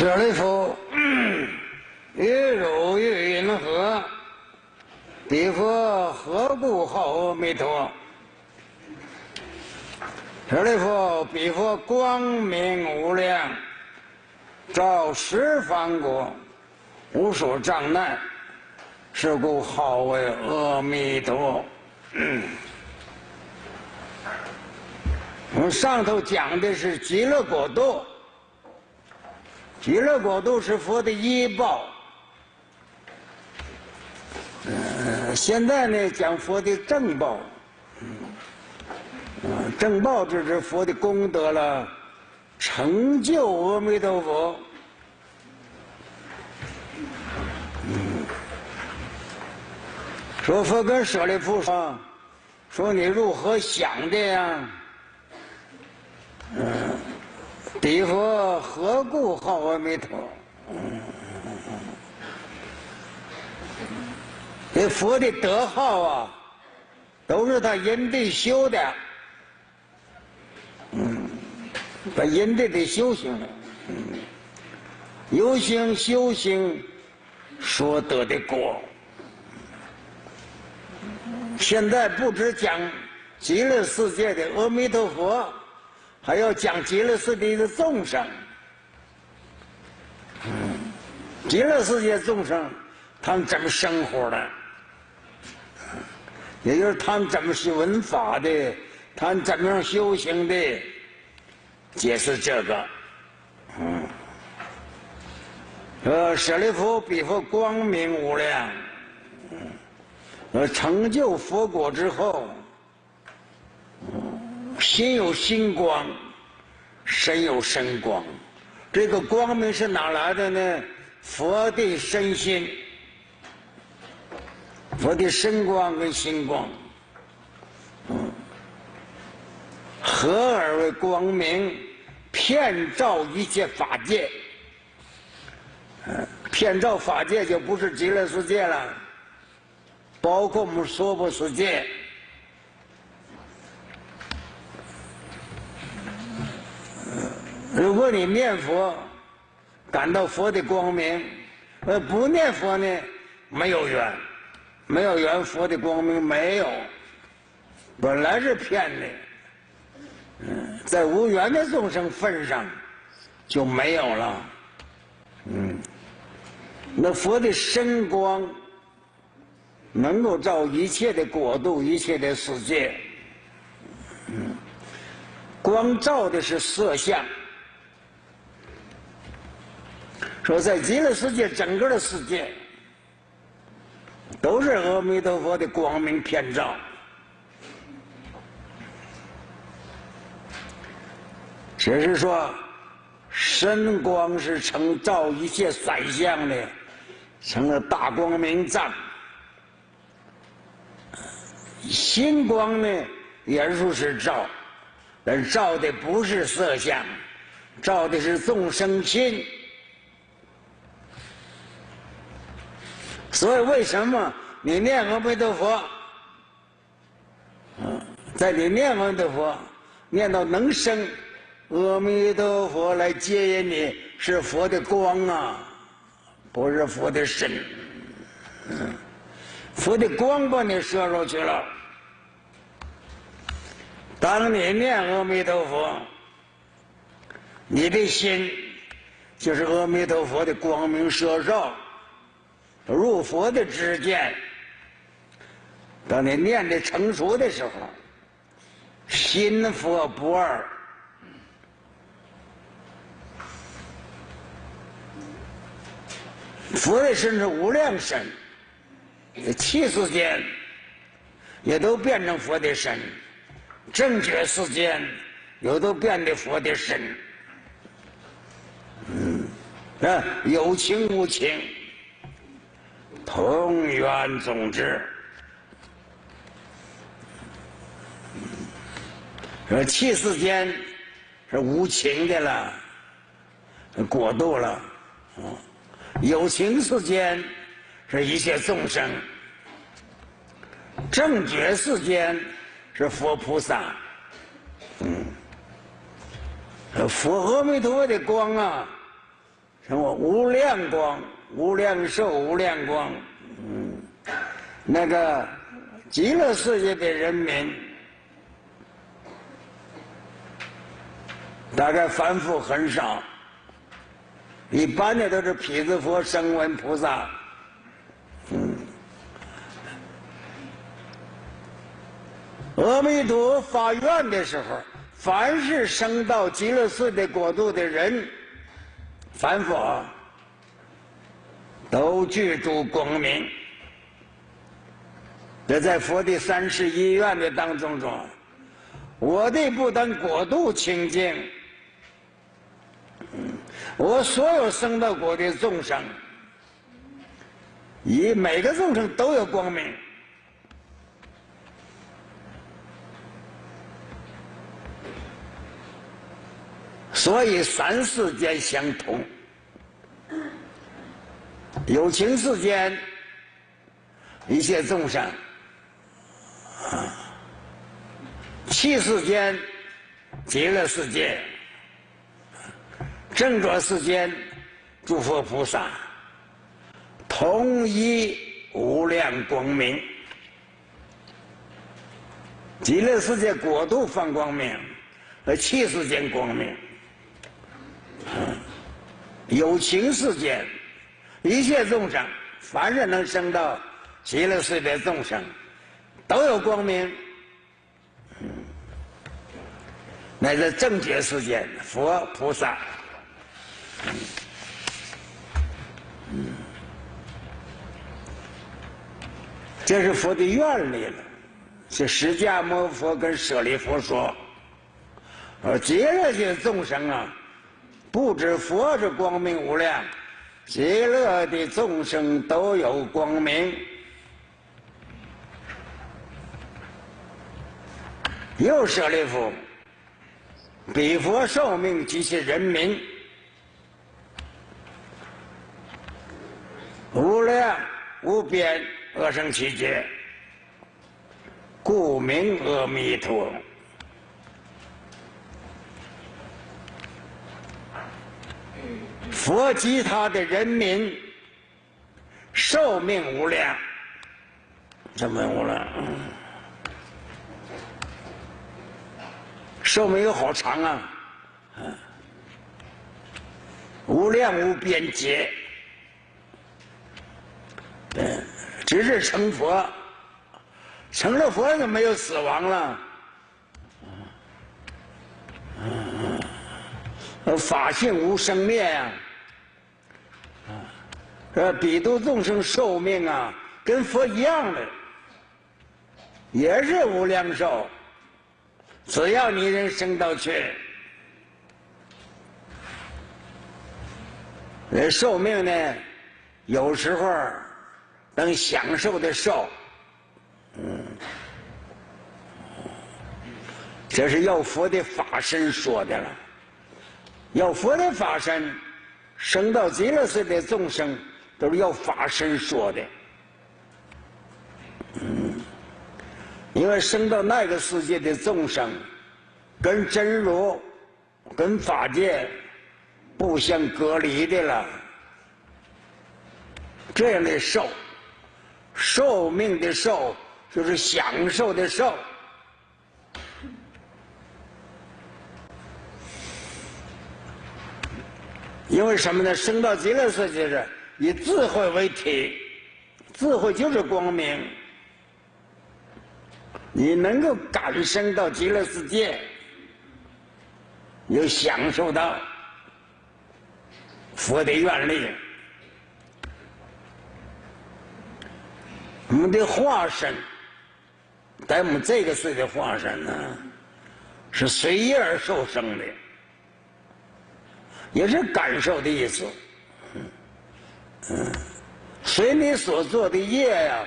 舍利弗，于汝于云何？彼佛何故号阿弥陀？舍利弗，彼佛光明无量，照十方国，无所障碍，是故号为阿弥陀。我们上头讲的是极乐国度。极乐国度是佛的依报，呃，现在呢讲佛的正报，啊，正报就是佛的功德了，成就阿弥陀佛。嗯说佛跟舍利弗说，说你如何想的呀？嗯。彼佛何故号阿弥陀？这佛的德号啊，都是他因地修的，嗯，他因地的修行了，嗯，有行修行所得的果。现在不只讲极乐世界的阿弥陀佛。还要讲极乐世界的众生，极乐世界众生，他们怎么生活的？也就是他们怎么是文法的，他们怎么样修行的？解释这个，嗯，呃，舍利弗，彼佛光明无量，呃，成就佛果之后。心有心光，身有身光，这个光明是哪来的呢？佛的身心，佛的身光跟心光，嗯，合而为光明，遍照一切法界。嗯，遍照法界就不是极乐世界了，包括我们娑婆世界。如果你念佛，感到佛的光明；呃，不念佛呢，没有缘，没有缘，佛的光明没有，本来是骗的。嗯，在无缘的众生份上就没有了。嗯，那佛的身光能够照一切的国度、一切的世界。嗯，光照的是色相。说在极乐世界，整个的世界都是阿弥陀佛的光明遍照。只是说，身光是成照一切散相的，成了大光明藏；心光呢，也说是照，但照的不是色相，照的是众生心。所以，为什么你念阿弥陀佛？在你念阿弥陀佛，念到能生阿弥陀佛来接引你，是佛的光啊，不是佛的身。佛的光把你射出去了。当你念阿弥陀佛，你的心就是阿弥陀佛的光明射照。入佛的知见，当你念的成熟的时候，心佛不二，佛的身是无量身，气世间也都变成佛的身，正觉世间也都变得佛的身，嗯，啊，有情无情。同源总之，说气世间是无情的了，过度了；嗯有情世间是一切众生，正觉世间是佛菩萨。嗯，佛阿弥陀佛的光啊，什么无量光、无量寿、无量光，嗯，那个极乐世界的人民，大概凡夫很少，一般的都是毗子佛、声闻菩萨，嗯。阿弥陀发愿的时候，凡是生到极乐世界国度的人，凡夫都具足光明。这在佛的三世一愿的当中中，我的不但国度清净，我所有生到国的众生，以每个众生都有光明。所以三世间相通，有情世间一切众生，啊，气世间极乐世界，正转世间诸佛菩萨，同一无量光明，极乐世界国度放光明，和气世间光明。有情世间，一切众生，凡是能生到极乐世界的众生，都有光明。乃至正觉世间，佛菩萨，这是佛的愿力了。是释迦牟佛跟舍利佛说：“而极乐界众生啊。”不止佛是光明无量，极乐的众生都有光明。又舍利弗，彼佛寿命及其人民，无量无边恶生其劫，故名阿弥陀。佛及他的人民寿命无量，寿命无量，寿命有好长啊，无量无边劫，直至成佛，成了佛就没有死亡了，法性无生灭呀。这彼度众生寿命啊，跟佛一样的，也是无量寿。只要你能升到去，这寿命呢，有时候能享受的寿，嗯，这是要佛的法身说的了。要佛的法身，升到极乐世界的众生。都是要法身说的，嗯，因为升到那个世界的众生，跟真如、跟法界不相隔离的了，这样的寿，寿命的寿就是享受的寿，因为什么呢？升到极乐世界是。以智慧为体，智慧就是光明。你能够感生到极乐世界，又享受到佛的愿力。我们的化身，在我们这个世界化身呢，是随业而受生的，也是感受的意思。嗯，随你所做的业呀，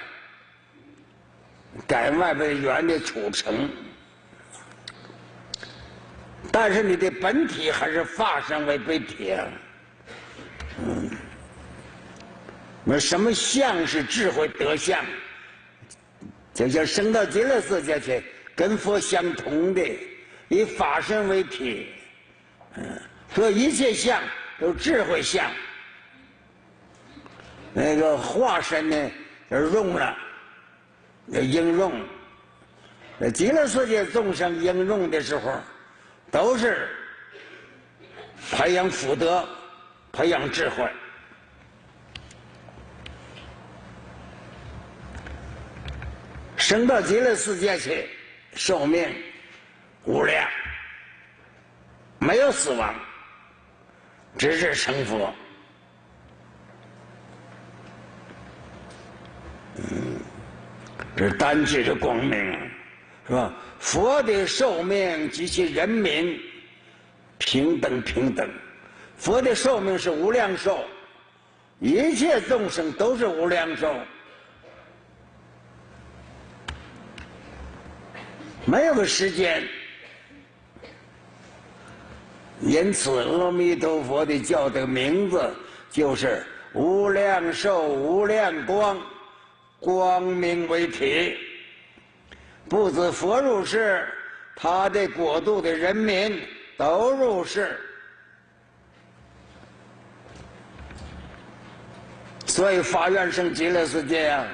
改外边缘的处成，但是你的本体还是化身为本体。啊嗯，那什么相是智慧德相？就叫升到极乐世界去，跟佛相同的，以法身为体。嗯，所以一切相都智慧相。那个化身呢，就用了，要应用。那极乐世界众生应用的时候，都是培养福德，培养智慧。升到极乐世界去，寿命无量，没有死亡，直至成佛。这是单指的光明，是吧？佛的寿命及其人民平等平等，佛的寿命是无量寿，一切众生都是无量寿。没有个时间，因此阿弥陀佛的叫的名字就是无量寿、无量光，光明为体。不止佛入世，他的国度的人民都入世。所以发愿生极乐世界啊。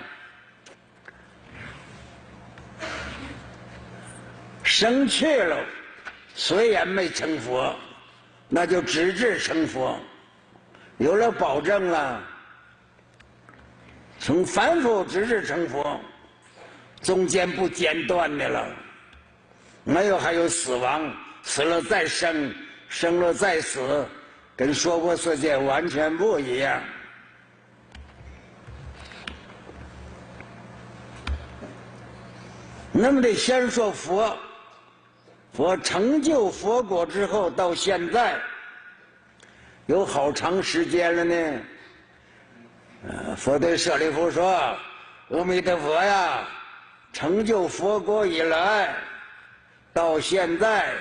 生去了，虽然没成佛，那就直至成佛，有了保证了。从凡夫直至成佛，中间不间断的了，没有还有死亡，死了再生，生了再死，跟娑婆世界完全不一样。那么得先说佛。佛成就佛果之后，到现在有好长时间了呢。佛对舍利弗说：“阿弥陀佛呀，成就佛果以来，到现在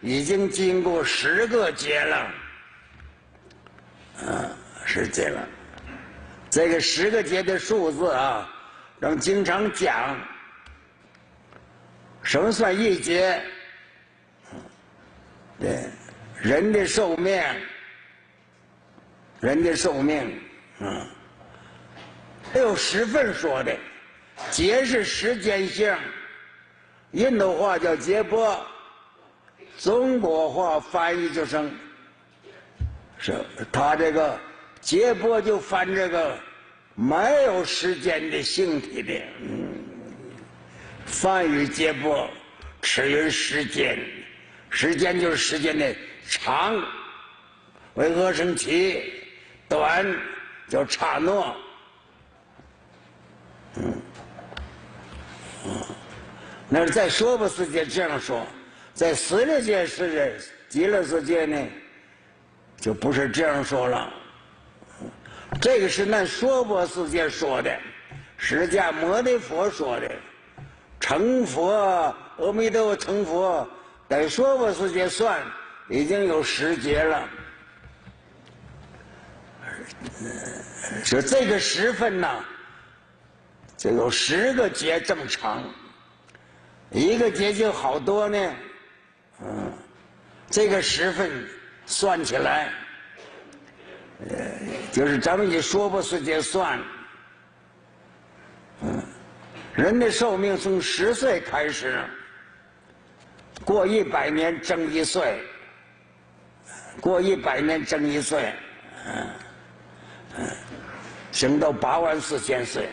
已经经过十个劫了。啊，十劫了。这个十个劫的数字啊，让经常讲，什么算一劫？”对，人的寿命，人的寿命，嗯，还有十分说的，劫是时间性，印度话叫劫波，中国话翻译就成，是他这个劫波就翻这个没有时间的性体的，嗯，翻译劫波，持于时间。时间就是时间的长，为阿生起；短叫刹那。嗯，嗯，那是在娑婆世界这样说，在十六界世界、极乐世界呢，就不是这样说了。这个是那娑婆世界说的，释迦牟尼佛说的，成佛，阿弥陀佛成佛。在娑婆世界算已经有十劫了，说这个十分呢，就有十个劫这么长，一个劫就好多呢，嗯，这个十分算起来，呃，就是咱们以娑婆世界算，嗯，人的寿命从十岁开始。过一百年增一岁，过一百年增一岁，嗯嗯，升到八万四千岁，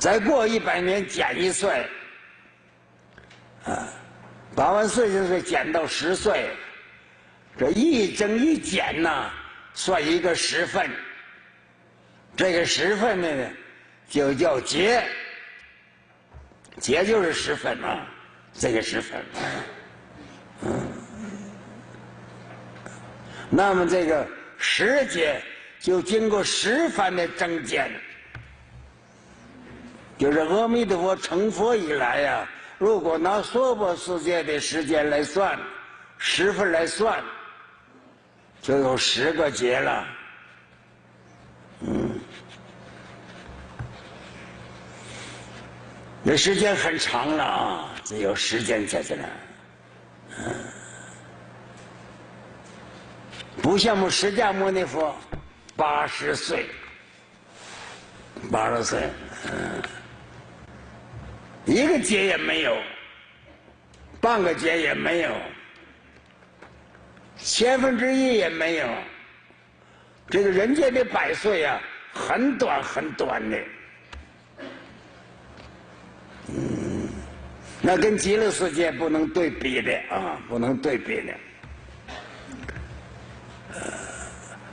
再过一百年减一岁，啊，八万四千岁减到十岁，这一增一减呐，算一个十分，这个十分呢，就叫劫，劫就是十分啊。这个十分，嗯，那么这个时节就经过十番的增减，就是阿弥陀佛成佛以来呀，如果拿娑婆世界的时间来算，十分来算，就有十个劫了，嗯。那时间很长了啊，只有时间在这呢，嗯，不像我们释迦牟尼佛八十岁，八十岁，嗯，一个劫也没有，半个劫也没有，千分之一也没有。这个人间的百岁啊，很短很短的，嗯，那跟极乐世界不能对比的啊，不能对比的。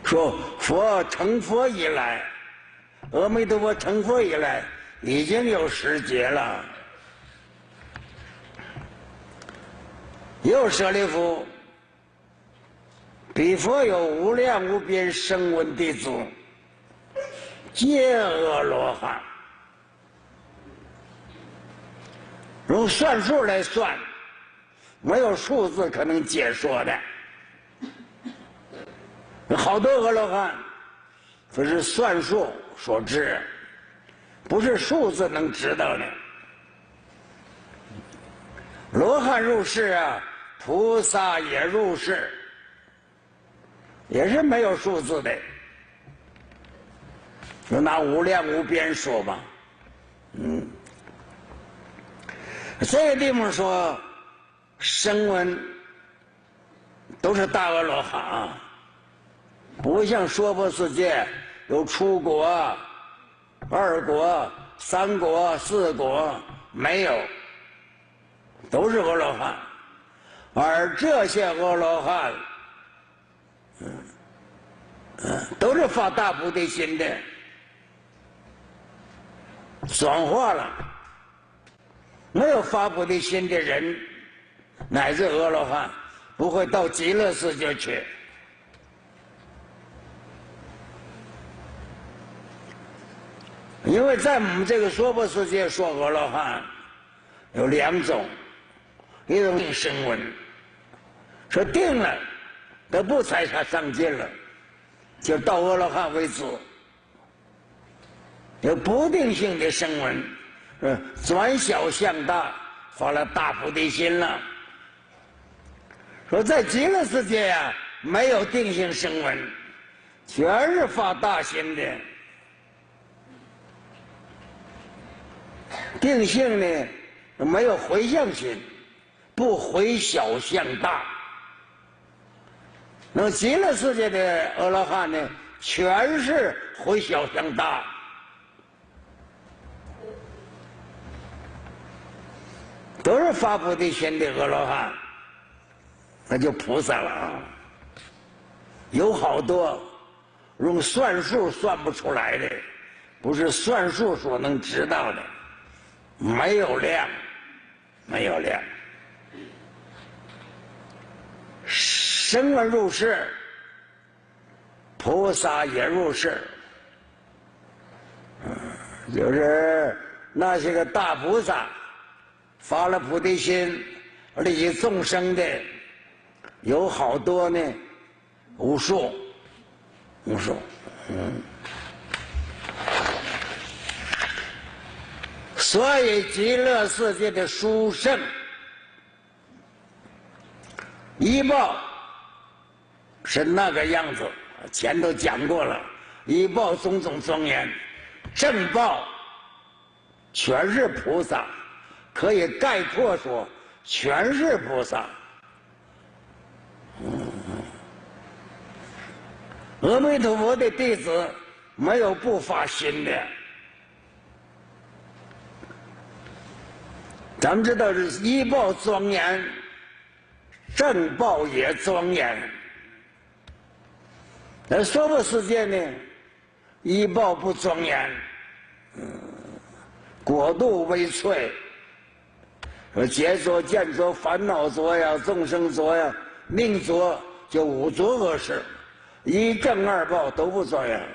说佛成佛以来，阿弥陀佛成佛以来，已经有十劫了。又舍利弗，彼佛有无量无边声闻弟子，皆阿罗汉。用算数来算，没有数字可能解说的。好多阿罗汉，这是算术所致，不是数字能知道的。罗汉入世啊，菩萨也入世，也是没有数字的。就拿无量无边说吧，嗯，这个地方说声闻都是大阿罗汉啊。不像娑婆世界有出国、二国、三国、四国，没有，都是阿罗汉。而这些阿罗汉，嗯嗯，都是发大菩提心的，转化了。没有发菩提心的人，乃至阿罗汉，不会到极乐世界去。因为在我们这个娑婆世界说阿罗汉有两种，一种是声闻，说定了，都不再他上进了，就到阿罗汉为止。有不定性的声闻，嗯，转小向大，发了大菩提心了。说在极乐世界呀，没有定性声闻，全是发大心的。定性呢，没有回向心，不回小向大。那极乐世界的阿罗汉呢，全是回小向大，都是发菩提心的阿罗汉，那就菩萨了啊。有好多用算术算不出来的，不是算术所能知道的。没有量，没有量。声闻入世，菩萨也入世。就是那些个大菩萨发了菩提心，利众生的，有好多呢，无数，无数，嗯。所以极乐世界的殊胜，一报是那个样子，前头讲过了，一报种种庄严，正报全是菩萨，可以概括说全是菩萨。阿弥陀佛的弟子没有不发心的。咱们知道是一报庄严，正报也庄严。那娑婆世界呢？一报不庄严，嗯，果度微脆。说劫浊、见浊、烦恼浊呀，众生浊呀，命浊就五浊恶世，一正二报都不庄严。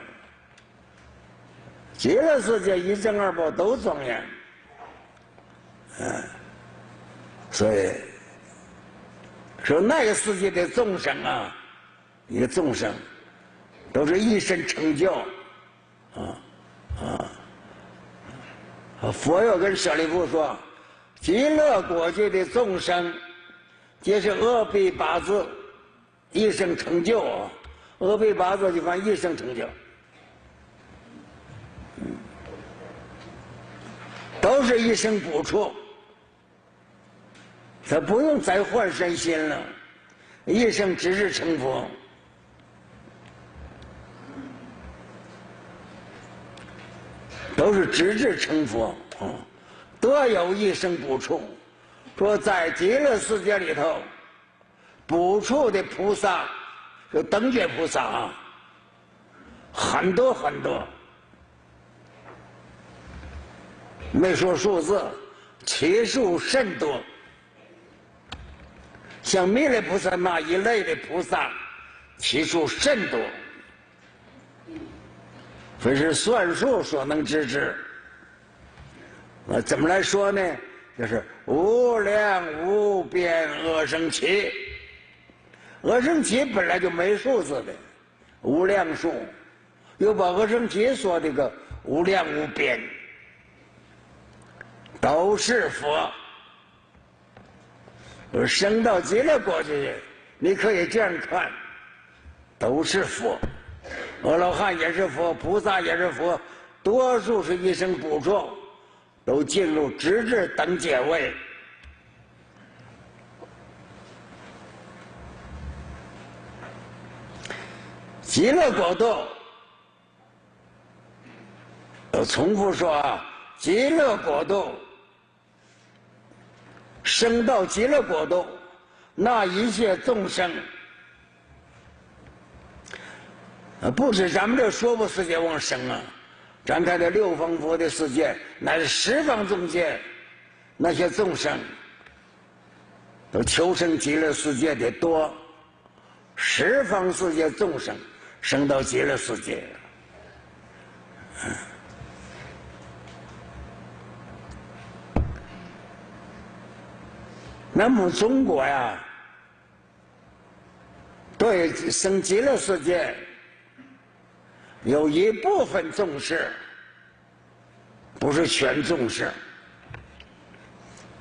极乐世界一正二报都庄严。嗯，所以说那个世界的众生啊，一个众生都是一生成就，啊啊！佛要跟舍利弗说，极乐国界的众生皆是阿鼻八字，一生成就啊，阿毗八字就反一生成就，都是一生补处，他不用再换身心了，一生只是成佛，都是直至成佛，得有一生补处。说在极乐世界里头，补处的菩萨。有等觉菩萨啊，很多很多，没说数字，其数甚多。像弥勒菩萨那一类的菩萨，其数甚多，非是算数所能知之。那怎么来说呢？就是无量无边阿僧祇。阿僧祇本来就没数字的，无量数，又把阿僧祇说这个无量无边，都是佛。升到极乐国去，你可以这样看，都是佛。阿罗汉也是佛，菩萨也是佛，多数是一生补处，都进入直至等解位。极乐国度，我重复说啊，极乐国度，升到极乐国度，那一切众生，啊，不止咱们这说不世界往生啊，咱看这六方佛的世界，乃是十方众界，那些众生，都求生极乐世界的多，十方世界众生。升到极乐世界，那么中国呀，对升极乐世界有一部分重视，不是全重视，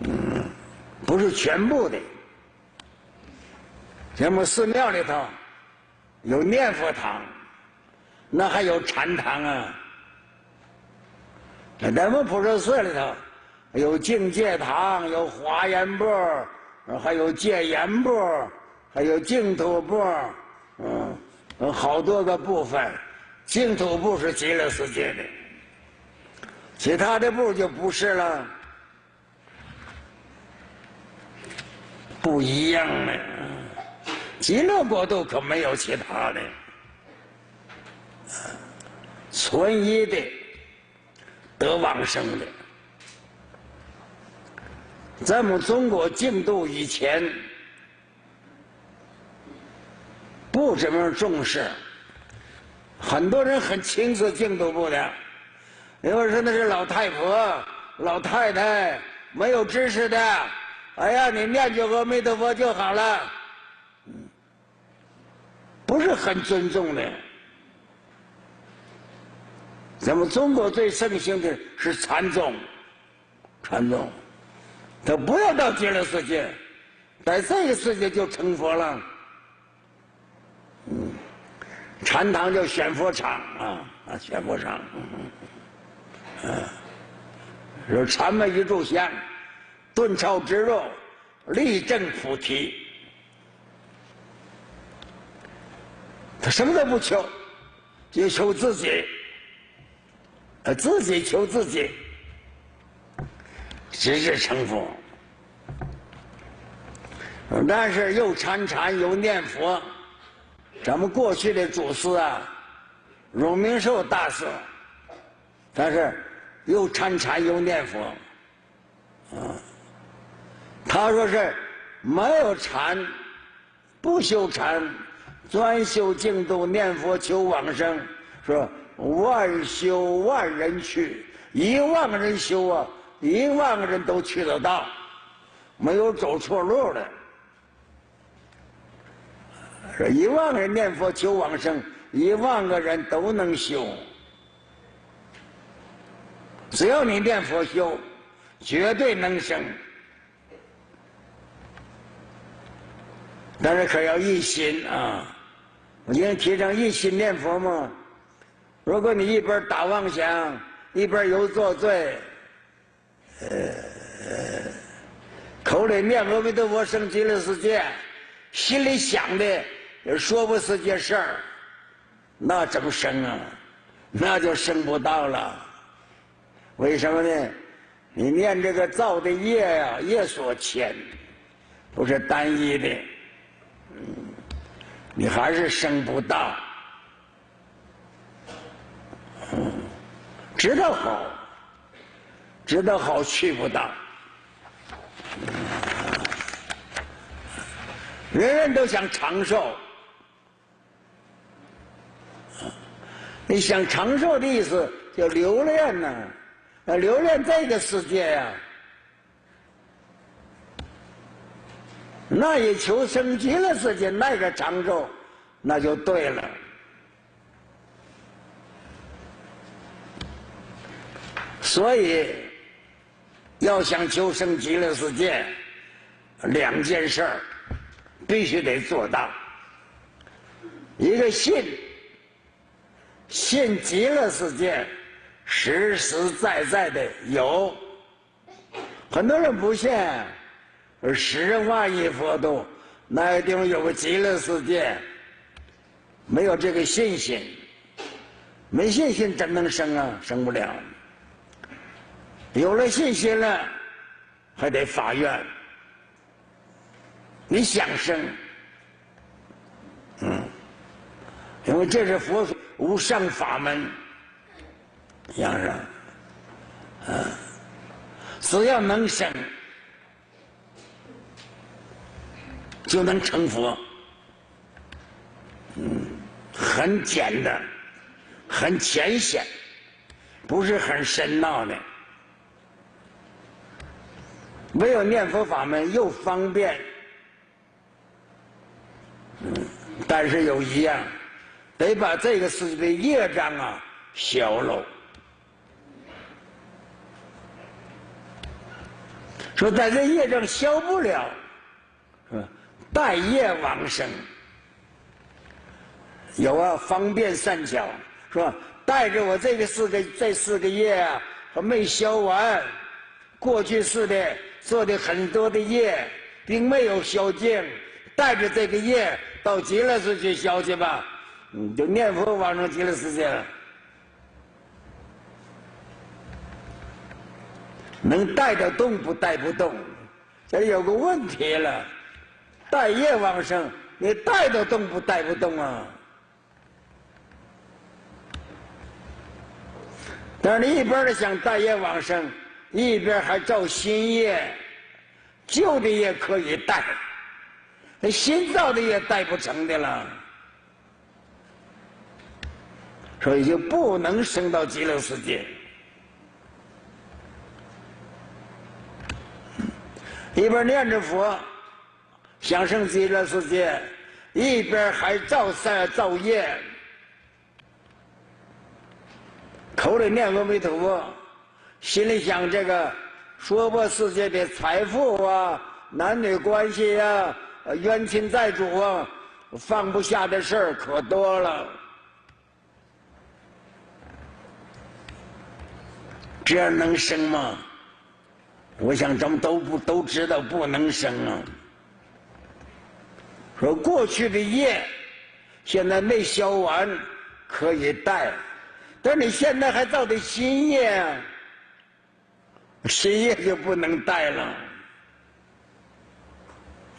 嗯，不是全部的，咱们寺庙里头。有念佛堂，那还有禅堂啊。咱们普陀寺里头有净戒堂，有华严部，还有戒严部，还有净土部，嗯，好多个部分。净土部是极乐世界的，其他的部就不是了，不一样了。极乐国度可没有其他的，纯一的得往生的。咱们中国净土以前不怎么重视，很多人很轻视净土部的，有人说那是老太婆、老太太没有知识的。哎呀，你念句阿弥陀佛就好了。不是很尊重的。咱们中国最盛行的是禅宗，禅宗，他不要到极乐世界，在这个世界就成佛了。禅堂叫选佛场啊啊，选佛场。嗯，说禅门一炷香，顿超之肉，立正菩提。他什么都不求，就求自己，呃，自己求自己，直至成佛。但是又禅禅又念佛，咱们过去的祖师啊，荣明寿大师，他是又禅禅又念佛，啊，他说是没有禅，不修禅。专修净土念佛求往生，说万修万人去，一万个人修啊，一万个人都去得到，没有走错路的。说一万个人念佛求往生，一万个人都能修，只要你念佛修，绝对能生。但是可要一心啊。我今天提倡一心念佛嘛。如果你一边打妄想，一边又作罪，呃，口里念阿弥陀佛，升极乐世界，心里想的也说不是件事儿，那怎么生啊？那就生不到了。为什么呢？你念这个造的业呀，业所牵，不是单一的，嗯，你还是生不到。知道好，知道好去不到。人人都想长寿，你想长寿的意思叫留恋呢？啊，留恋这个世界呀，那也求生极乐世界那个长寿，那就对了。所以，要想求生极乐世界，两件事儿必须得做到。一个信，信极乐世界实实在在的有。很多人不信，十万亿佛度，那个地方有个极乐世界，没有这个信心，没信心怎么能生啊？生不了。有了信心了，还得发愿。你想生，嗯，因为这是佛无上法门，杨人，嗯，只要能生，就能成佛。嗯，很简单，很浅显，不是很深奥的。没有念佛法门又方便，嗯，但是有一样，得把这个世界的业障啊消了。说在这业障消不了，是吧？待业往生，有啊，方便善巧，是吧？带着我这个四个这四个业啊，还没消完，过去式的。做的很多的业，并没有消尽，带着这个业到极乐世界消去吧，嗯，就念佛往生极乐世界了。能带得动不带不动？这有个问题了，带业往生，你带得动不带不动啊？但是你一边的想带业往生。一边还造新业，旧的也可以带，那新造的也带不成的了，所以就不能升到极乐世界。一边念着佛，想升极乐世界，一边还造善造业，口里念阿弥陀佛。心里想这个娑婆世界的财富啊、男女关系啊、冤亲债主啊，放不下的事儿可多了。这样能生吗？我想咱们都不都知道不能生啊。说过去的业，现在没消完，可以带，但你现在还造的新业。新业就不能带了，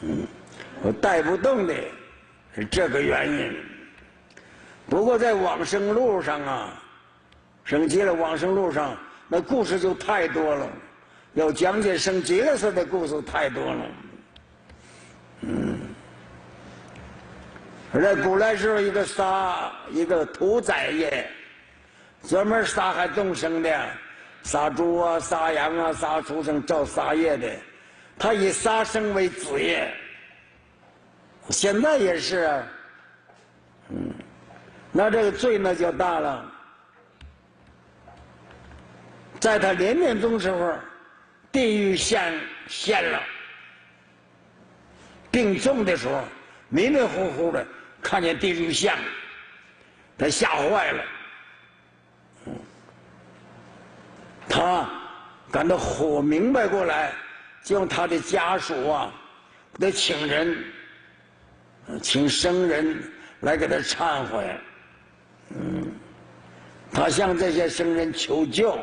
嗯，我带不动的是这个原因。不过在往生路上啊，升级了往生路上，那故事就太多了，要讲解升级了时的故事太多了，嗯。而在古来时候，一个杀一个屠宰业，专门杀害众生的。杀猪啊，杀羊啊，杀畜生，造杀业的，他以杀生为职业。现在也是，啊，嗯，那这个罪那就大了。在他临命终时候，地狱现现了，病重的时候，迷迷糊糊的看见地狱像，他吓坏了，他感到火明白过来，就用他的家属啊，得请人，请僧人来给他忏悔，嗯，他向这些僧人求救，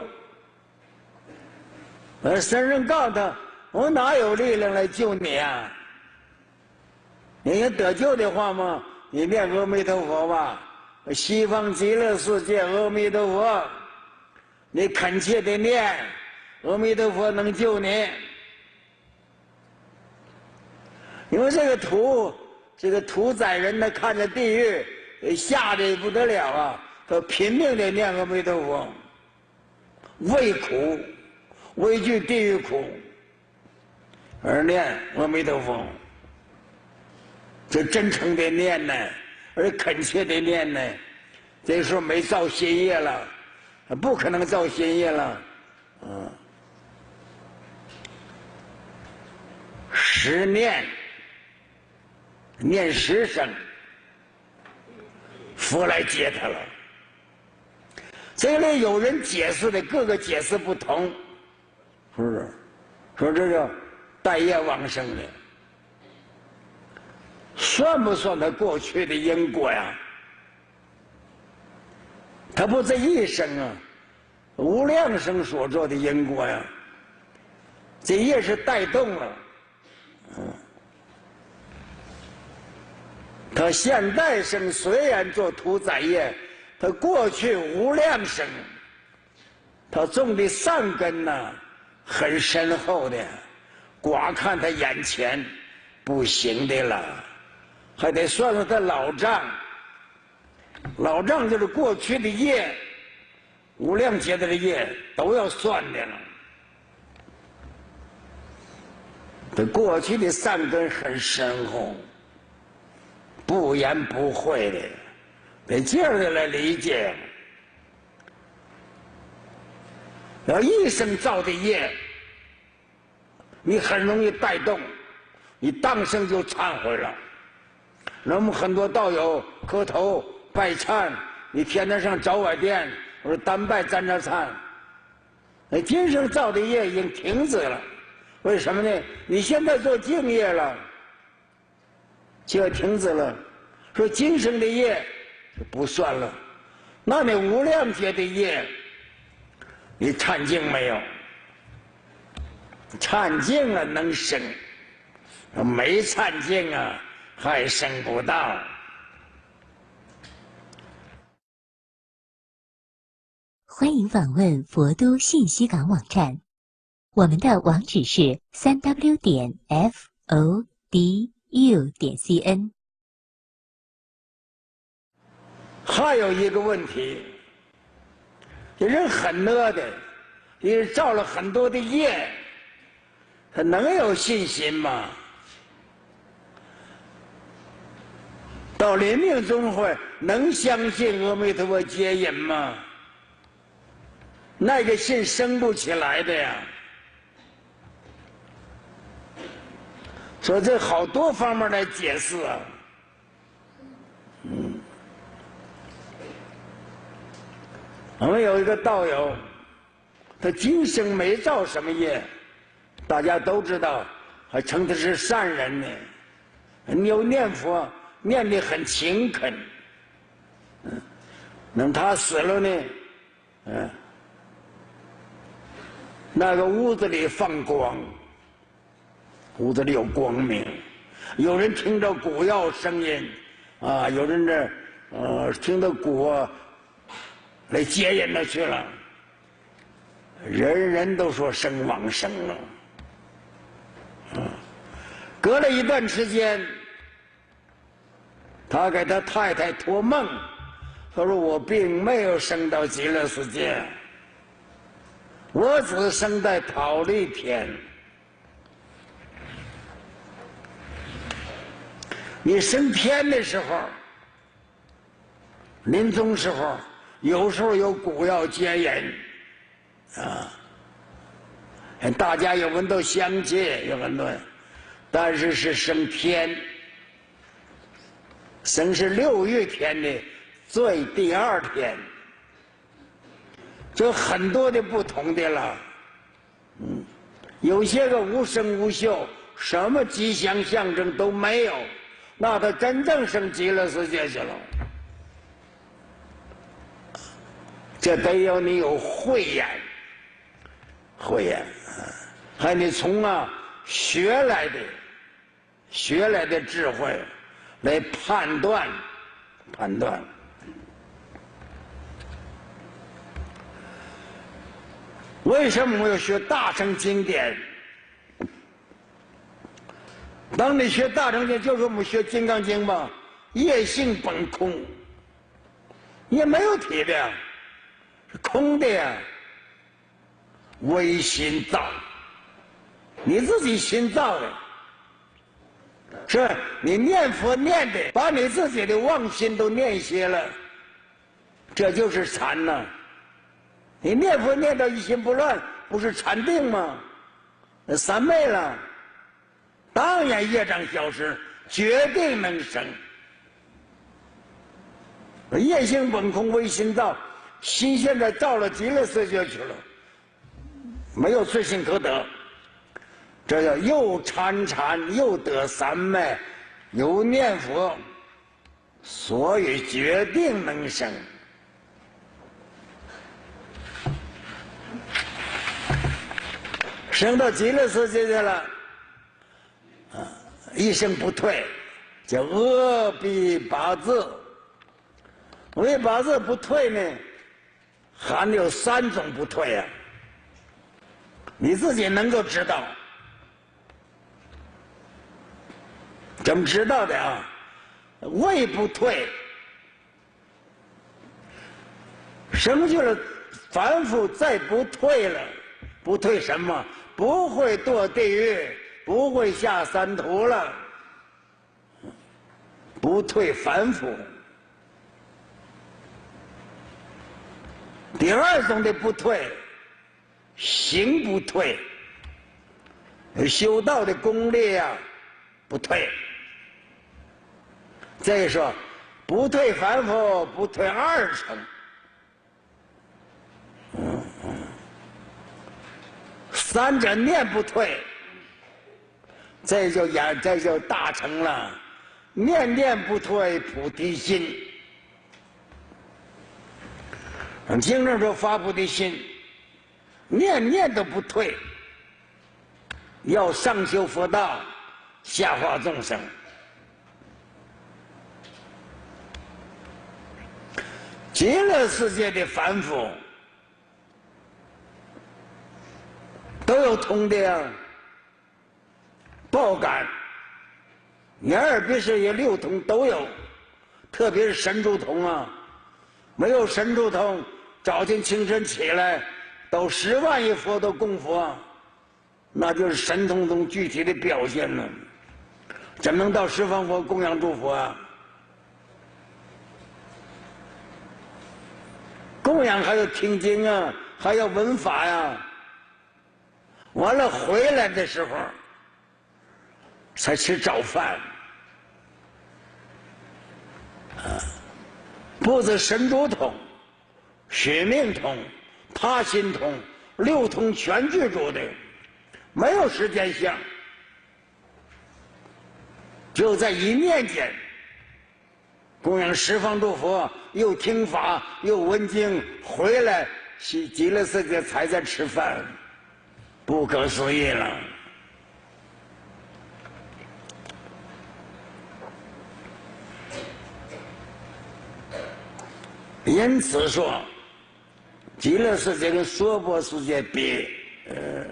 而僧人告诉他：“我哪有力量来救你啊？你要得救的话嘛。”你念阿弥陀佛吧，西方极乐世界阿弥陀佛，你恳切的念，阿弥陀佛能救你。因为这个屠，这个屠宰人呢，看着地狱，吓得不得了啊，他拼命的念阿弥陀佛，畏苦，畏惧地狱苦，而念阿弥陀佛。这真诚的念呢，而恳切的念呢，这时候没造新业了，不可能造新业了，嗯，十念，念十声，佛来接他了。这里有人解释的，各个解释不同，是不是？说这叫待业往生的。算不算他过去的因果呀？他不这一生啊，无量生所做的因果呀。这业是带动了，嗯。他现代生虽然做屠宰业，他过去无量生，他种的善根呢，很深厚的，光看他眼前不行的了。还得算算他老账，老账就是过去的业，无量劫的业都要算的了。他过去的善根很深厚，不言不讳的，得这样的来理解。要一生造的业，你很容易带动，你当生就忏悔了。那我们很多道友磕头拜忏，你天天上早晚殿，我说单拜沾着忏。那今生造的业已经停止了，为什么呢？你现在做净业了，就要停止了。说今生的业不算了，那你无量劫的业，你忏净没有？忏净了能生，没忏净啊。还生不到。欢迎访问佛都信息港网站，我们的网址是三 w 点 f o d u 点 c n。还有一个问题，人很恶的，也造了很多的业，他能有信心吗？到临命终会，能相信阿弥陀佛接引吗？那个信生不起来的呀。所以这好多方面来解释啊。我们有一个道友，他今生没造什么业，大家都知道，还称他是善人呢。你有念佛。念的很勤恳，嗯，等他死了呢，嗯，那个屋子里放光，屋子里有光明，有人听着鼓要声音，啊，有人这呃听到鼓啊来接引他去了，人人都说生往生了，嗯，隔了一段时间。他给他太太托梦，他说：“我并没有生到极乐世界，我只生在桃李天。你升天的时候，临终时候，有时候有古要接引，啊，大家有很多相接，有很多，但是是升天。”生是六欲天的最第二天，就很多的不同的了。嗯，有些个无声无秀，什么吉祥象征都没有，那他真正升极乐世界去了。这得有你有慧眼，慧眼，还得从啊学来的。学来的智慧来判断，判断。为什么我要学大乘经典？当你学大乘经，就是我们学《金刚经》嘛，业性本空，也没有体的，是空的呀，唯心造，你自己心造的。是你念佛念的，把你自己的妄心都念歇了，这就是禅呐。你念佛念到一心不乱，不是禅定吗？三昧了，当然业障消失，决定能生。业性本空，唯心造，心现在到了极乐世界去了，没有罪心可得。这叫又参禅又得三昧，又念佛，所以决定能生。升到极乐世界去了，啊，一生不退，叫阿鼻八字。为八字不退呢，还有三种不退啊，你自己能够知道。怎么知道的啊？胃不退，生去了，反复再不退了，不退什么？不会堕地狱，不会下三途了，不退反复。第二种的不退，行不退，修道的功力啊，不退。再说，不退反复，不退二成，三者念不退，这就演，这就大成了，念念不退菩提心。经上说发菩提心，念念都不退，要上修佛道，下化众生。极乐世界的凡夫都有通的呀，报感、眼耳鼻舌也六通都有，特别是神足通啊，没有神助通，早晨清晨起来都十万亿佛都供佛，那就是神通中具体的表现了，怎能到十方佛供养诸佛啊？供养还要听经啊，还要闻法呀。完了回来的时候，才吃早饭。啊，不止神足通、血命通、他心通，六通全具足的，没有时间相，就在一念间。供养十方诸佛，又听法，又闻经，回来去极乐世界才在吃饭，不可思议了。因此说，极乐世界跟娑婆世界比，呃，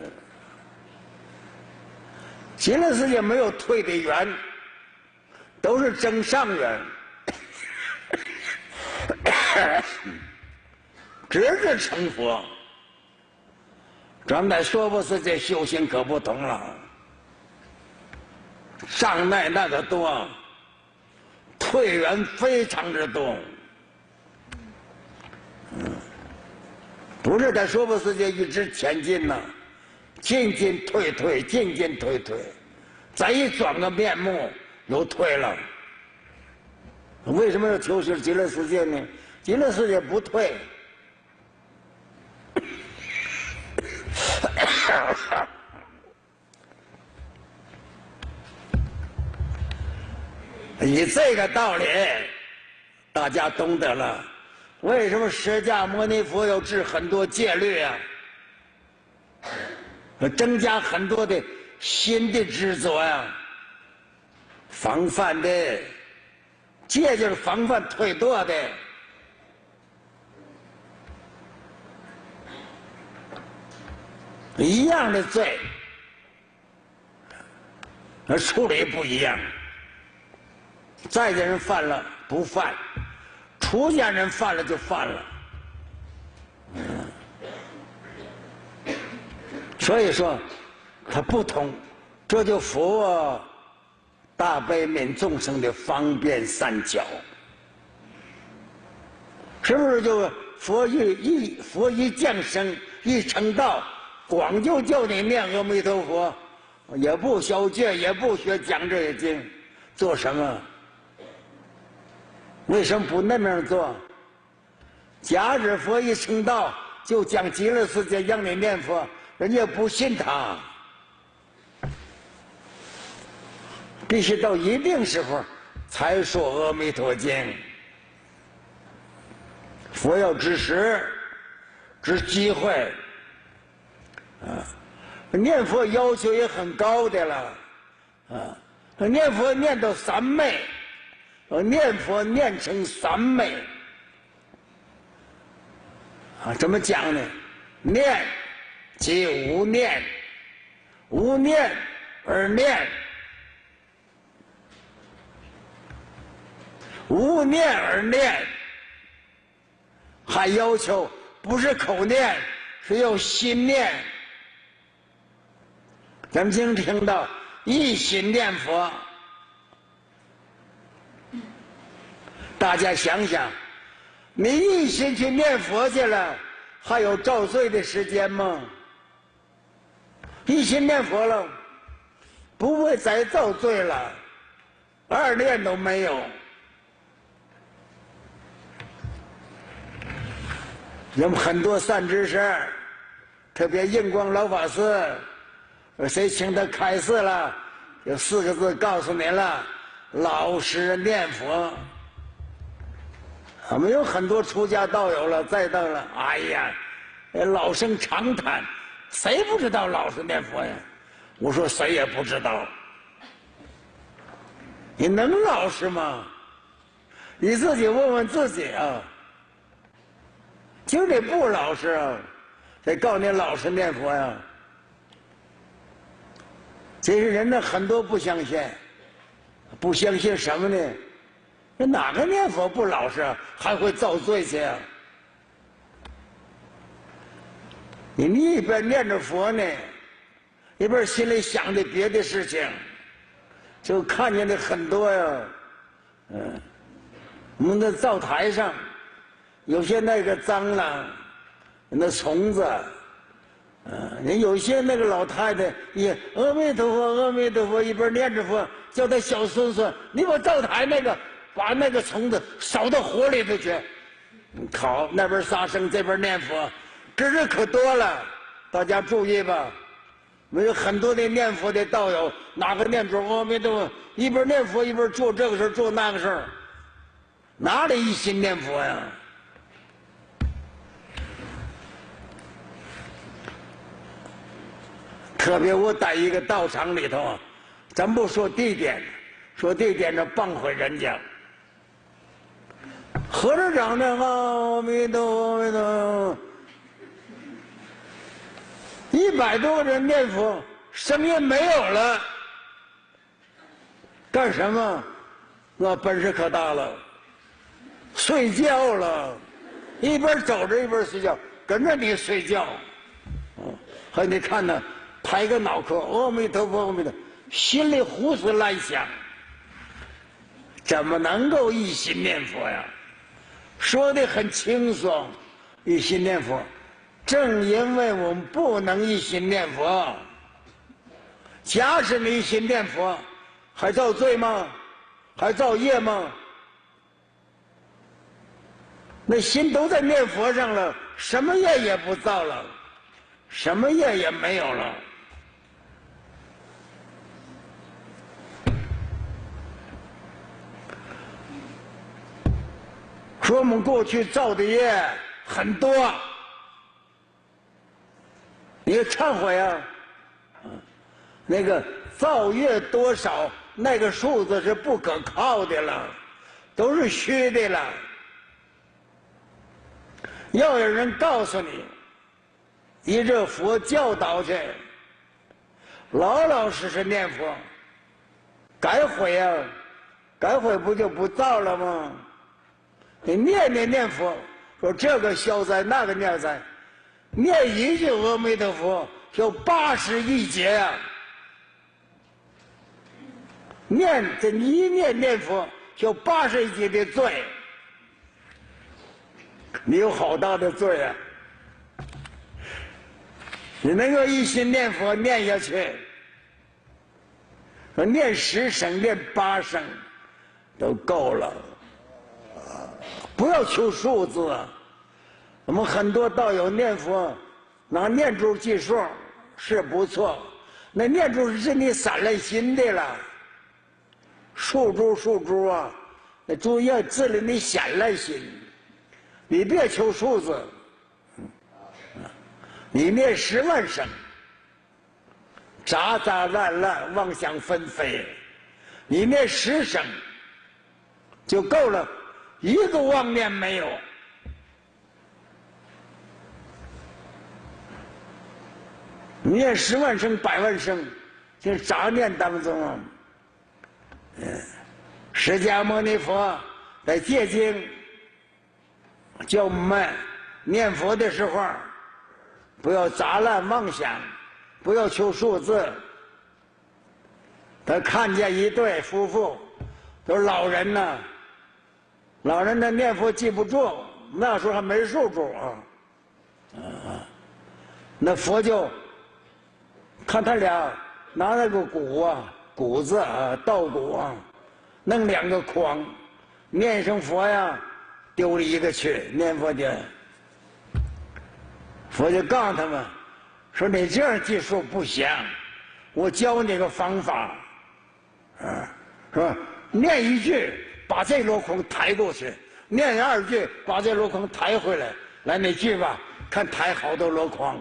极乐世界没有退的缘，都是增上缘。直至成佛，咱们在娑婆世界修行可不同了，障碍那个多，退缘非常之多。嗯，不是在娑婆世界一直前进呢，进进退退，进进退退，再一转个面目又退了。为什么要求是极乐世界呢？极乐世界不退。以这个道理，大家懂得了。为什么释迦牟尼佛要治很多戒律啊？增加很多的新的职责呀，防范的戒就是防范退堕的，一样的罪，那处理不一样。在家人犯了不犯，出家人犯了就犯了。所以说，它不通，这就佛大悲悯众生的方便善巧，是不是？就佛一一佛一降生一成道，光就叫你念阿弥陀佛，也不消戒，也不学讲这些经，做什么？为什么不那么样做？假日佛一成道，就讲极乐世界让你念佛。人家不信他，必须到一定时候才说阿弥陀经。佛要知时，知机会，啊，念佛要求也很高的了，啊，念佛念到三昧，念佛念成三昧，啊，怎么讲呢？念。即无念，无念而念，无念而念，还要求不是口念，是要心念。咱们经听到一心念佛，大家想想，你一心去念佛去了，还有造罪的时间吗？一心念佛了，不会再造罪了，二念都没有。有很多善知识，特别印光老法师，谁请他开示了？有四个字告诉您了：老实念佛。我们有很多出家道友了，再到了，哎呀，老生常谈。谁不知道老实念佛呀？我说谁也不知道。你能老实吗？你自己问问自己啊。就得不老实啊，得告你老实念佛呀。这些人呢，很多不相信，不相信什么呢？这哪个念佛不老实，还会造罪去？你你一边念着佛呢，一边心里想着别的事情，就看见的很多呀。嗯，我们的灶台上有些那个蟑螂、那虫子，嗯，人有些那个老太太也阿弥陀佛，阿弥陀佛，一边念着佛，叫他小孙孙，你把灶台那个把那个虫子烧到火里头去，烤那边杀生，这边念佛。这人可多了，大家注意吧。没有很多的念佛的道友，哪个念佛阿弥陀佛，一边念佛一边做这个事做那个事儿，哪里一心念佛呀？特别我在一个道场里头，咱不说地点，说地点这谤毁人家。合着长的阿弥陀佛，阿弥陀佛。一百多个人念佛，声音没有了，干什么？那本事可大了，睡觉了，一边走着一边睡觉，跟着你睡觉。嗯，还你看呢，抬个脑壳，阿弥陀佛，阿弥陀，心里胡思乱想，怎么能够一心念佛呀？说的很轻松，一心念佛。正因为我们不能一心念佛，假使你一心念佛，还造罪吗？还造业吗？那心都在念佛上了，什么业也不造了，什么业也没有了。说我们过去造的业很多，你忏悔啊！那个造业多少，那个数字是不可靠的了，都是虚的了。要有人告诉你，依这佛教导去，老老实实念佛，改悔啊，改悔不就不造了吗？你念念念佛，说这个消灾那个念灾，念一句阿弥陀佛就八十一劫呀！念这一念念佛就八十一劫的罪，你有好大的罪啊！你能够一心念佛念下去，说念十声念八声都够了。不要求数字，我们很多道友念佛拿念珠计数是不错，那念珠是你散了心的了，数珠数珠啊，那珠要治了你显了心，你别求数字，你念十万声，杂杂乱乱妄想纷飞，你念十声就够了。一个妄念没有，念十万声、百万声，就杂念当中，嗯，释迦牟尼佛在戒经叫我们念佛的时候，不要杂乱妄想，不要求数字。他看见一对夫妇，都是老人呢。老人那念佛记不住，那时候还没数珠啊，啊，那佛就看他俩拿那个鼓啊，鼓子啊，稻谷啊，弄两个筐，念声佛呀，丢了一个去念佛去。佛就告诉他们，说你这样记数不行，我教你个方法，啊，是吧？念一句。把这箩筐抬过去，念二句，把这箩筐抬回来。来，你记吧，看抬好多箩筐。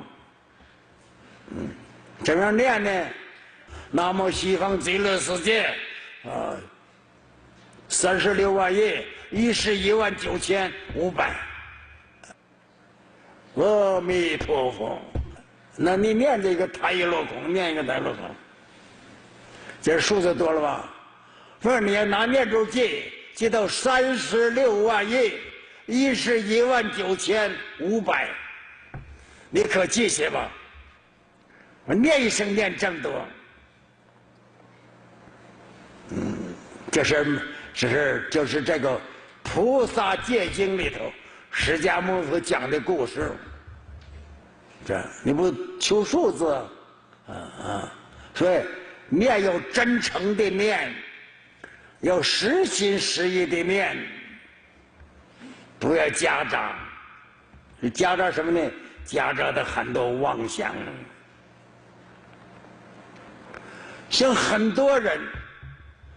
嗯，怎么样念呢？南无西方极乐世界，啊，三十六万亿，一十一万九千五百。阿弥陀佛。那你念这个抬一箩筐，念一个抬箩筐，这数字多了吧？不是，你要拿念珠记。记到三十六万亿，一十一万九千五百，你可记些吧？我念一声念这么多，嗯，这是这是就是这个《菩萨戒经》里头释迦牟尼讲的故事。这你不求数字，啊啊，所以念要真诚的念。要实心实意的念，不要夹杂。夹杂什么呢？夹杂的很多妄想。像很多人，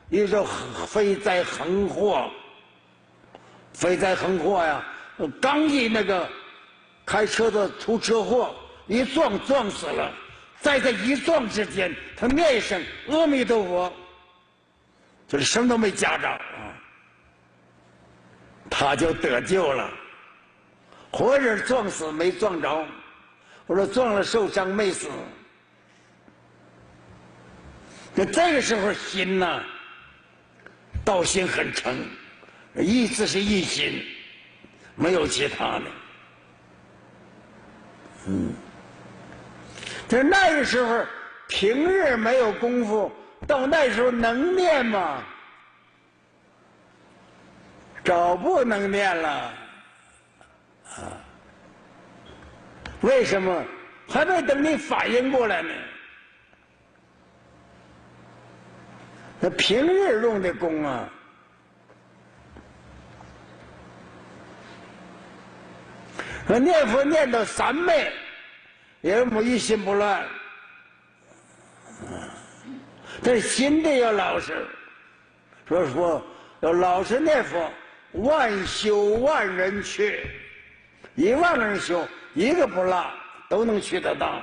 你说飞灾横祸，飞灾横祸呀，刚一那个开车的出车祸，一撞撞死了，在这一撞之间，他念一声阿弥陀佛。就是什么都没夹着啊，他就得救了。活人撞死没撞着，我说撞了受伤没死。那这个时候心呢，道心很诚，意思是一心，没有其他的。嗯，就那个时候平日没有功夫。到那时候能念吗？早不能念了，啊？为什么？还没等你反应过来呢。那平日用的功啊，那念佛念到三昧，也没一心不乱。这心得要老实，所以说要老实念佛，万修万人去，一万个人修，一个不落，都能去得到。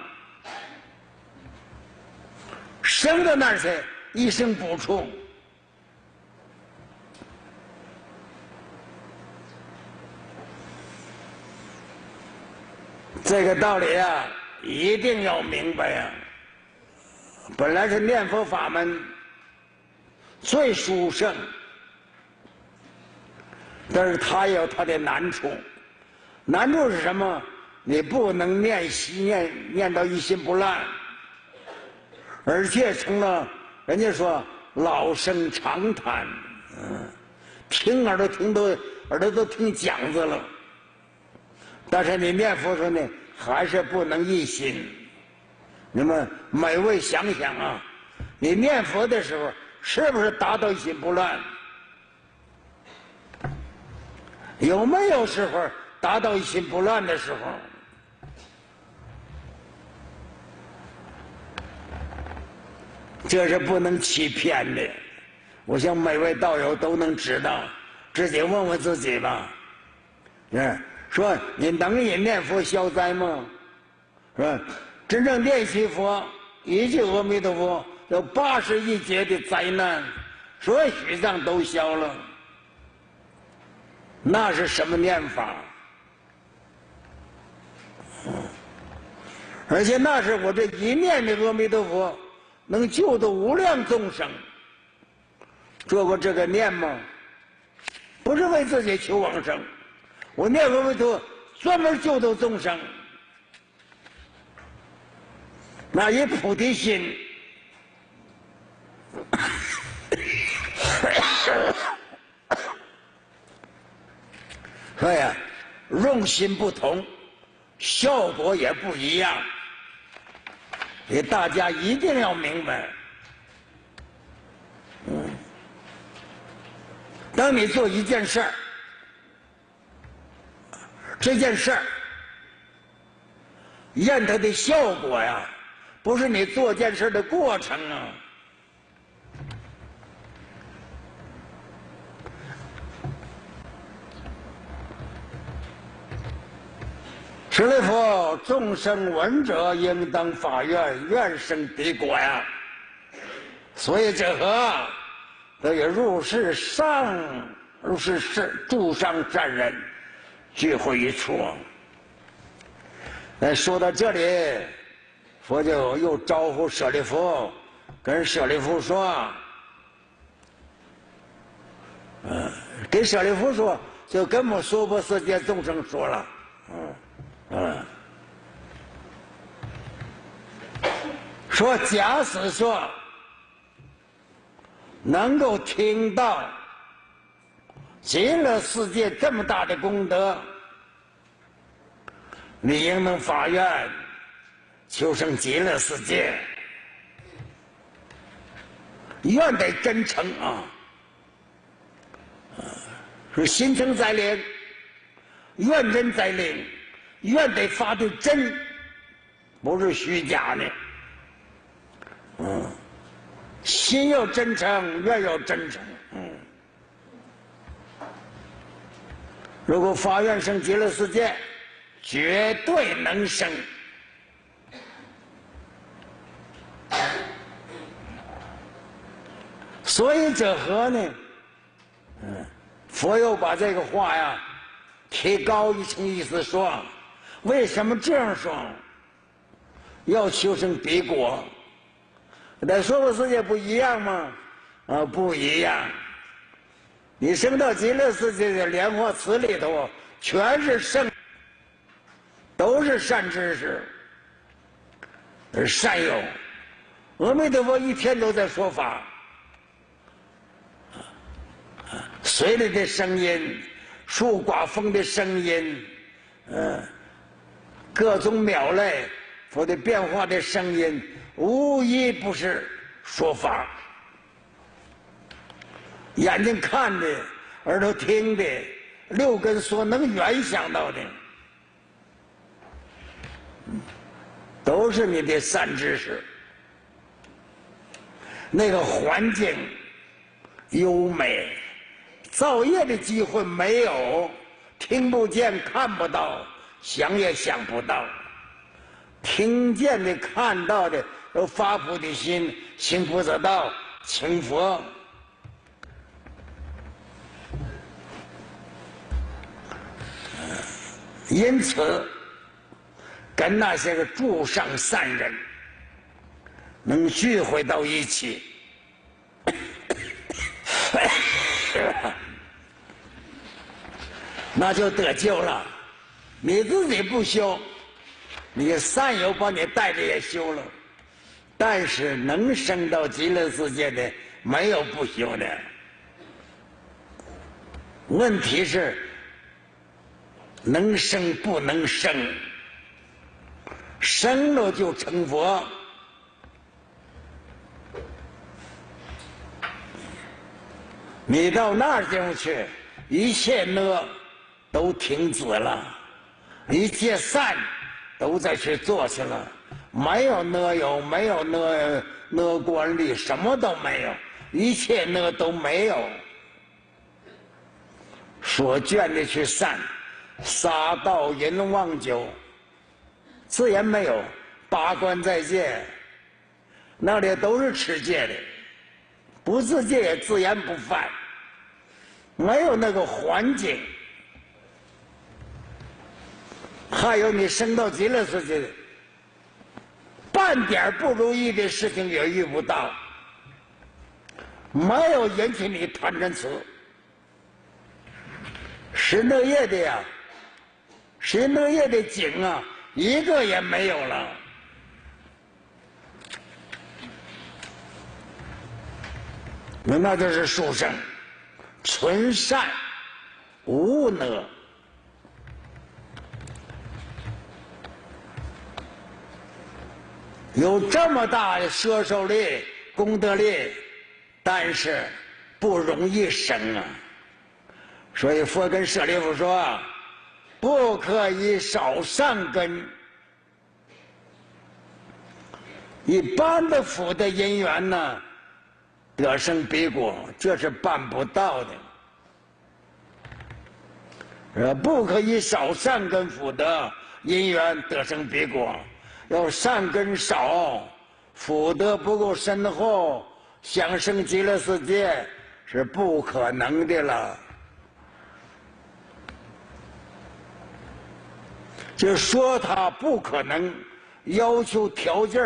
生到那儿去，一生不出。这个道理啊，一定要明白呀。本来是念佛法门最殊胜，但是它有它的难处。难处是什么？你不能念心念念到一心不乱，而且成了人家说老生常谈，嗯，听耳朵听都耳朵都听讲子了。但是你念佛时候呢，还是不能一心。你们每位想想啊，你念佛的时候是不是达到一心不乱？有没有时候达到一心不乱的时候？这是不能欺骗的。我想每位道友都能知道，自己问问自己吧。嗯，说你能以念佛消灾吗？是吧？真正练习佛，一句阿弥陀佛，有八十一劫的灾难，所有虚障都消了。那是什么念法？而且那是我这一念的阿弥陀佛，能救度无量众生。做过这个念吗？不是为自己求往生，我念阿弥陀，专门救度众生。那一菩提心，所以用心不同，效果也不一样。你大家一定要明白。嗯，当你做一件事儿，这件事儿，验它的效果呀。不是你做件事的过程啊！舍利弗，众生闻者应当发愿，愿生彼国呀。所以这个得以入世上，入世善助上善人聚会一处。那说到这里。佛就又招呼舍利弗，跟舍利弗说：“嗯，跟舍利弗说，就跟我们娑婆世界众生说了，嗯嗯，说假使说能够听到极乐世界这么大的功德，你应能发愿。”求生极乐世界，愿得真诚啊！是心诚则灵，愿真则灵，愿得发的真，不是虚假的。嗯，心要真诚，愿要真诚。嗯，如果发愿生极乐世界，绝对能生。所以这何呢？嗯，佛又把这个话呀提高一层意思说：为什么这样说？要求生彼国，那娑婆世界不一样吗？啊，不一样。你升到极乐世界的莲花池里头，全是圣，都是善知识，而善友。阿弥陀佛一天都在说法。水里的声音，树刮风的声音，嗯，各种鸟类或者变化的声音，无一不是说法。眼睛看的，耳朵听的，六根所能原想到的，都是你的善知识。那个环境优美，造业的机会没有，听不见、看不到，想也想不到。听见的、看到的，有发菩提心，行菩萨道，成佛。因此，跟那些个诸上善人能聚会到一起，那就得救了。你自己不修，你善友把你带着也修了。但是能升到极乐世界的，没有不修的。问题是。能生不能生，生了就成佛。你到那地方去，一切呢都停止了，一切善都在去做去了，没有呢有，没有呢呢观力，什么都没有，一切呢都没有，所见的去善。杀盗淫妄酒，自然没有。八关在戒，那里都是持戒的，不自戒也自然不犯，没有那个环境。还有你升到极乐世界的，半点不如意的事情也遇不到，没有引起你贪嗔痴，十那夜的呀。十乐业的景啊，一个也没有了。那那就是书生，纯善无恶，有这么大的摄受力、功德力，但是不容易生啊。所以佛跟舍利弗说。不可以少善根，一般的福的因缘呢，得生彼果，这是办不到的。呃，不可以少善根福德因缘得生彼果，要善根少，福德不够深厚，想生极乐世界是不可能的了。就说他不可能要求条件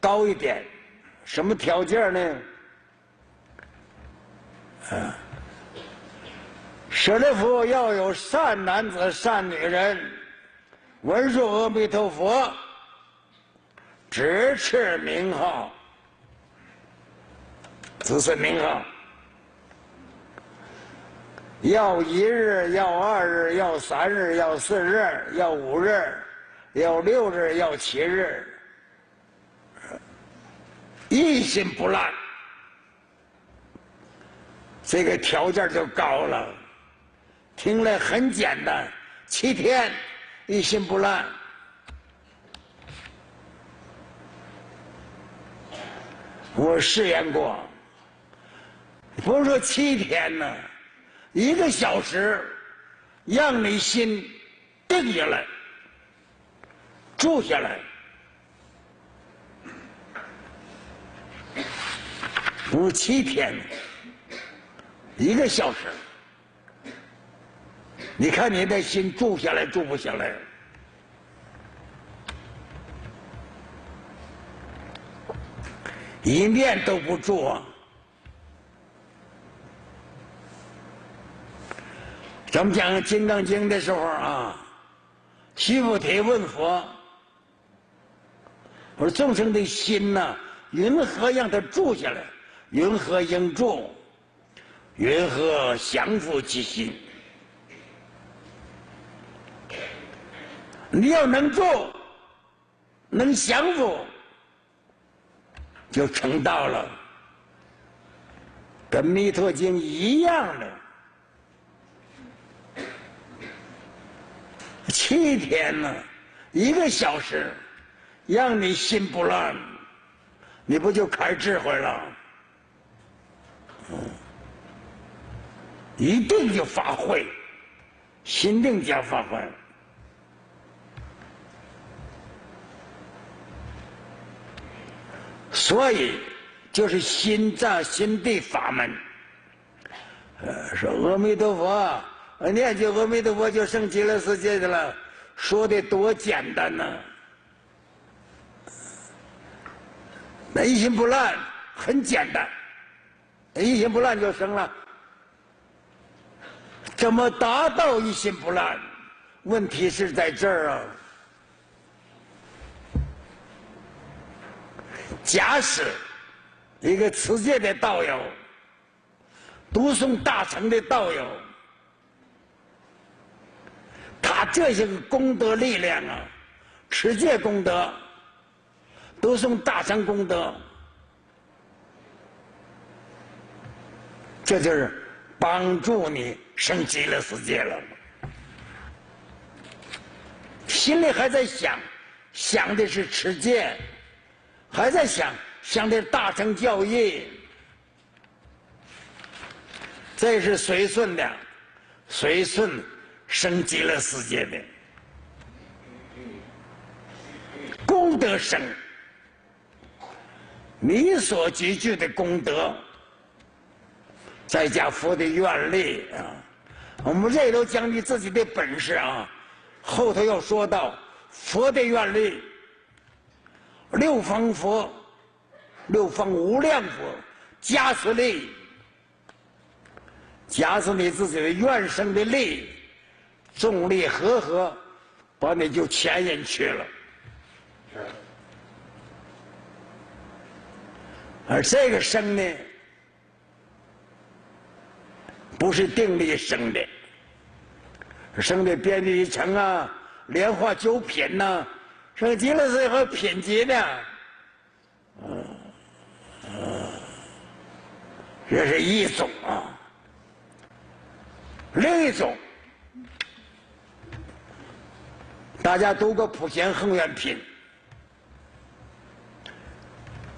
高一点，什么条件呢？啊，舍利弗要有善男子、善女人，文殊阿弥陀佛，直持名号，只是名号。要一日，要二日，要三日，要四日，要五日，要六日，要七日，一心不乱，这个条件就高了。听来很简单，七天一心不乱。我试验过，不是说七天呢。一个小时，让你心定下来，住下来，不是七天，一个小时，你看你的心住下来住不下来？一念都不住啊！咱们讲《金刚经》的时候啊，须菩提问佛：“我说众生的心呐，云何让他住下来？云何应住？云何降伏其心？你要能做，能降服，就成道了，跟《弥陀经》一样的。”七天呢，一个小时，让你心不乱，你不就开智慧了？一定就发挥，心定就发挥。所以，就是心藏心地法门。呃，说阿弥陀佛，念句阿弥陀佛就升极乐世界去了，说的多简单呐！那一心不乱，很简单，一心不乱就生了。怎么达到一心不乱？问题是在这儿啊！假使一个持戒的道友，读诵大乘的道友，他这些个功德力量啊，持戒功德，读诵大乘功德，这就是帮助你。升极乐世界了，心里还在想，想的是持戒，还在想想这大乘教义，这是随顺的，随顺升极乐世界的功德生，你所积聚的功德，再加佛的愿力啊。我们这都讲你自己的本事啊，后头要说到佛的愿力，六方佛，六方无量佛加持力，加持你自己的愿生的力，众力和合，把你就牵引去了。而这个生呢？不是定力生的，生的遍地一层啊，莲花九品呐，生极乐世界品级呢，嗯，这是一种啊。另一种，大家读过普贤恒愿品，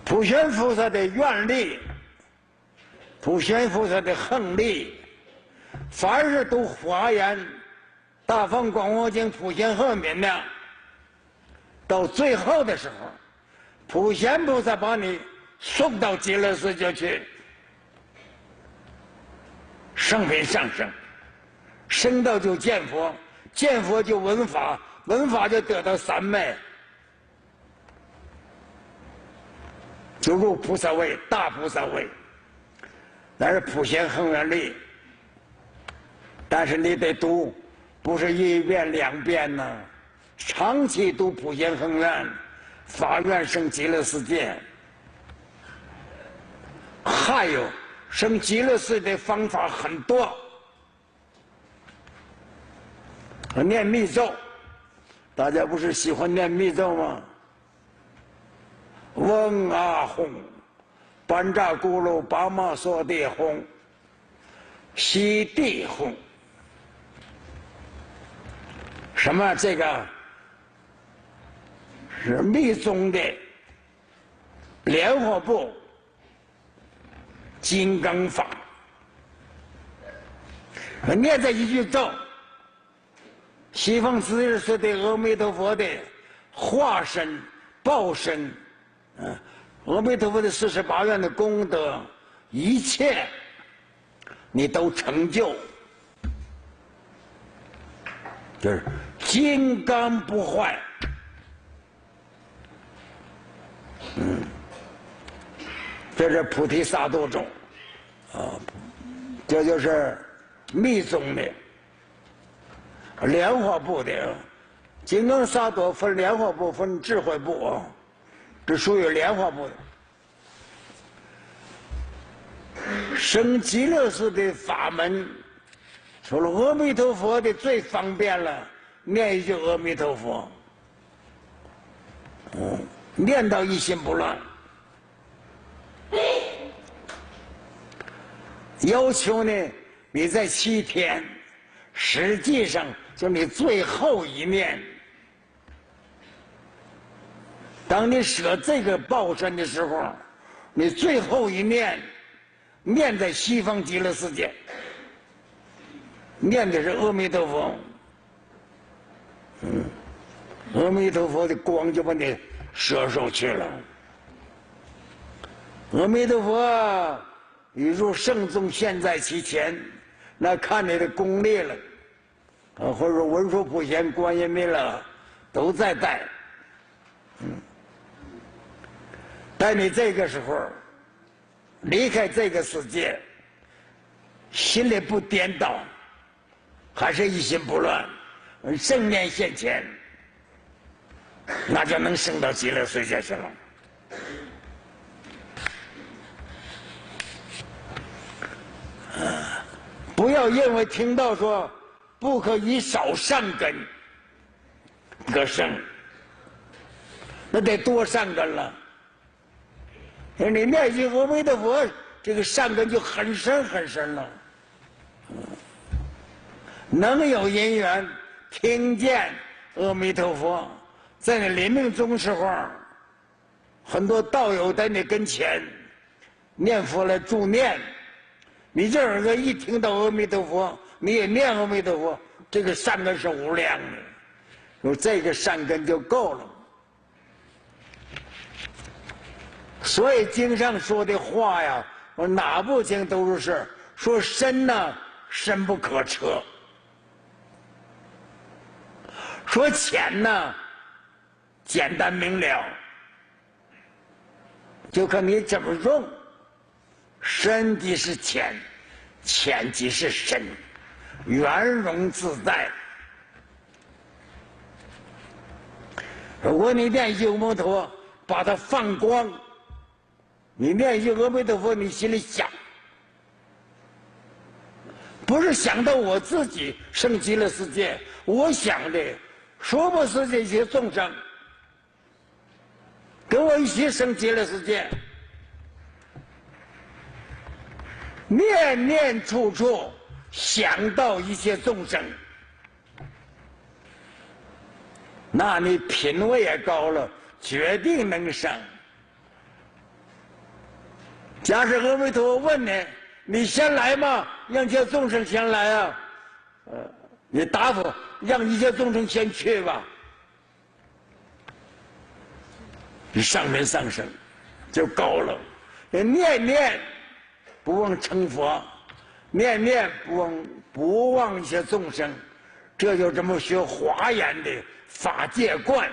普贤菩萨的愿力，普贤菩萨的恒力。凡是读《华严》《大放广佛经》《普贤恒愿的，到最后的时候，普贤菩萨把你送到极乐世界去，圣品上升，升到就见佛，见佛就闻法，闻法就得到三昧，就入菩萨位，大菩萨位，那是普贤恒愿力。但是你得读，不是一遍两遍呢，长期读普贤恒愿，发愿生极乐世界。还有生极乐世界的方法很多，念密咒，大家不是喜欢念密咒吗？嗡啊吽，班扎咕噜巴玛梭地吽，西地吽。什么？这个是密宗的莲花部金刚法，念这一句咒，西方极乐世界阿弥陀佛的化身、报身，嗯，阿弥陀佛的四十八愿的功德，一切你都成就。就是金刚不坏，嗯，这是菩提萨埵种，啊，这就是密宗的莲花部的金刚萨埵分莲花部分智慧部啊，这属于莲花部的。生极乐寺的法门。除了阿弥陀佛的最方便了，念一句阿弥陀佛，嗯，念到一心不乱。要求呢，你在七天，实际上就你最后一念，当你舍这个报身的时候，你最后一念念在西方极乐世界，念的是阿弥陀佛。嗯，阿弥陀佛的光就把你射出去了。阿弥陀佛，你如圣宗现在其前，那看你的功力了。啊，或者说文殊普贤观音弥勒都在带。嗯。在你这个时候离开这个世界，心里不颠倒，还是一心不乱，正念现前，那就能升到极乐世界去了。不要因为听到说不可以少善根得生，那得多善根了。你念一句阿弥陀佛，这个善根就很深很深了。能有因缘听见阿弥陀佛，在你临命终时候，很多道友在你跟前念佛来助念，你这耳朵一听到阿弥陀佛，你也念阿弥陀佛，这个善根是无量的，有这个善根就够了。所以经上说的话呀，我哪部经都是是说深呢，深不可测；说浅呢，简单明了。就看你怎么用，深即是浅，浅即是深，圆融自在。如果你念幽摩陀，把它放光。你念一阿弥陀佛，你心里想，不是想到我自己升极乐世界，我想的，说不是这些众生，跟我一起升极乐世界，念念处处想到一切众生，那你品位也高了，决定能生。假使阿弥陀佛问你：“你先来吗？让一切众生先来啊？”呃，你答复：“让一切众生先去吧。”你上面上升就高了。念念不忘成佛，念念不忘不忘一些众生，这就这么学华严的法界观。